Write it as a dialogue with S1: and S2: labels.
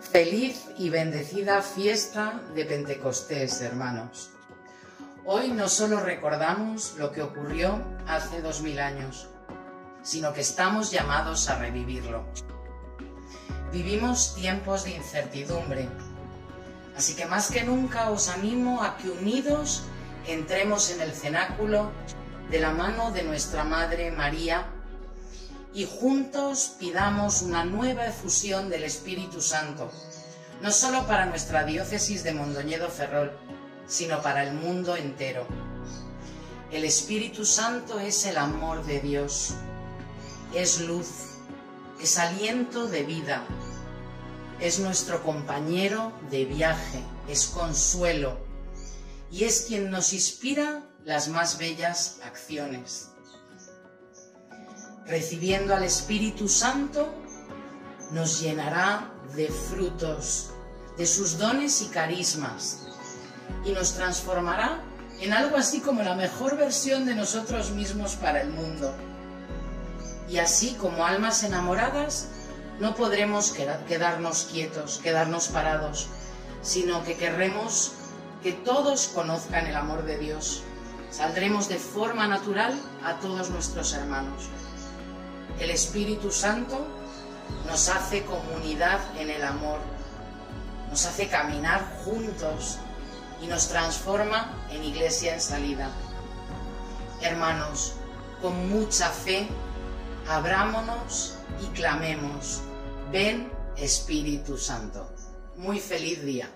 S1: Feliz y bendecida fiesta de Pentecostés, hermanos. Hoy no solo recordamos lo que ocurrió hace dos mil años, sino que estamos llamados a revivirlo. Vivimos tiempos de incertidumbre, así que más que nunca os animo a que unidos entremos en el cenáculo de la mano de nuestra Madre María y juntos pidamos una nueva efusión del Espíritu Santo, no solo para nuestra diócesis de Mondoñedo Ferrol, sino para el mundo entero. El Espíritu Santo es el amor de Dios, es luz, es aliento de vida, es nuestro compañero de viaje, es consuelo y es quien nos inspira las más bellas acciones recibiendo al Espíritu Santo, nos llenará de frutos, de sus dones y carismas, y nos transformará en algo así como la mejor versión de nosotros mismos para el mundo. Y así como almas enamoradas, no podremos quedarnos quietos, quedarnos parados, sino que querremos que todos conozcan el amor de Dios. Saldremos de forma natural a todos nuestros hermanos. El Espíritu Santo nos hace comunidad en el amor, nos hace caminar juntos y nos transforma en iglesia en salida. Hermanos, con mucha fe, abrámonos y clamemos, ven Espíritu Santo. Muy feliz día.